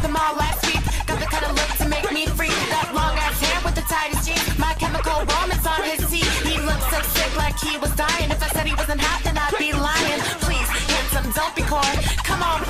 Bought the mall last week. Got the kind of look to make me free. That long ass hair with the tightest jeans. My chemical romance on his teeth. He looked so sick like he was dying. If I said he wasn't hot, then I'd be lying. Please, handsome, don't be coy. Come on,